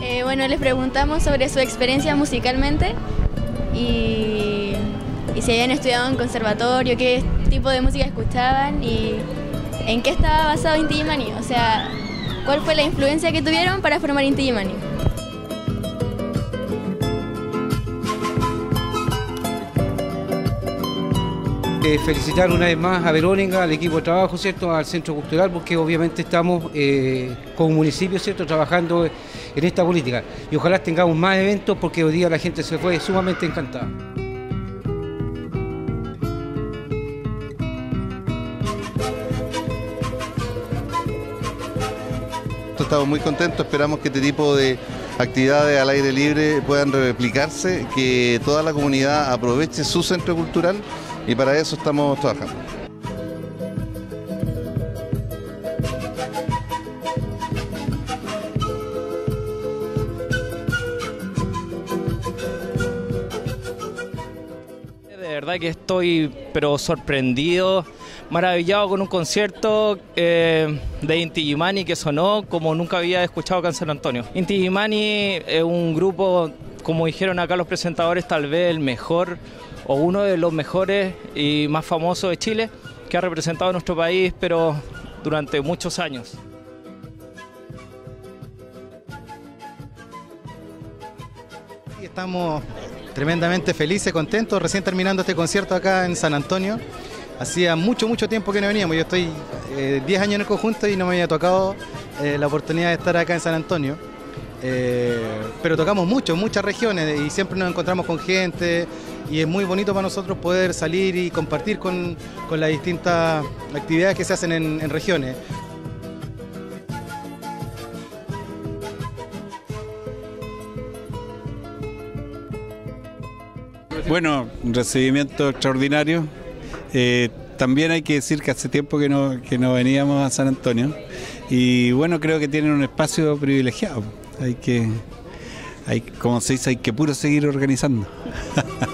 Eh, bueno, les preguntamos sobre su experiencia musicalmente y, y si habían estudiado en conservatorio, qué tipo de música escuchaban y en qué estaba basado Inti Illimani, o sea, cuál fue la influencia que tuvieron para formar Inti. Eh, felicitar una vez más a Verónica, al equipo de trabajo, ¿cierto? al Centro Cultural, porque obviamente estamos eh, como municipio ¿cierto? trabajando en esta política. Y ojalá tengamos más eventos porque hoy día la gente se fue sumamente encantada. Estamos muy contentos, esperamos que este tipo de actividades al aire libre puedan replicarse, que toda la comunidad aproveche su centro cultural y para eso estamos trabajando. De verdad que estoy pero sorprendido, maravillado con un concierto eh, de Inti Illimani que sonó como nunca había escuchado acá en San Antonio. Inti Illimani es un grupo, como dijeron acá los presentadores, tal vez el mejor o uno de los mejores y más famosos de Chile que ha representado nuestro país, pero durante muchos años. Estamos tremendamente felices, contentos, recién terminando este concierto acá en San Antonio. Hacía mucho, mucho tiempo que no veníamos. Yo estoy eh, 10 años en el conjunto y no me había tocado eh, la oportunidad de estar acá en San Antonio. Eh, pero tocamos mucho, muchas regiones y siempre nos encontramos con gente y es muy bonito para nosotros poder salir y compartir con, con las distintas actividades que se hacen en, en regiones. Bueno, recibimiento extraordinario. Eh, también hay que decir que hace tiempo que no, que no veníamos a San Antonio y bueno, creo que tienen un espacio privilegiado. Hay que, hay, como se dice, hay que puro seguir organizando.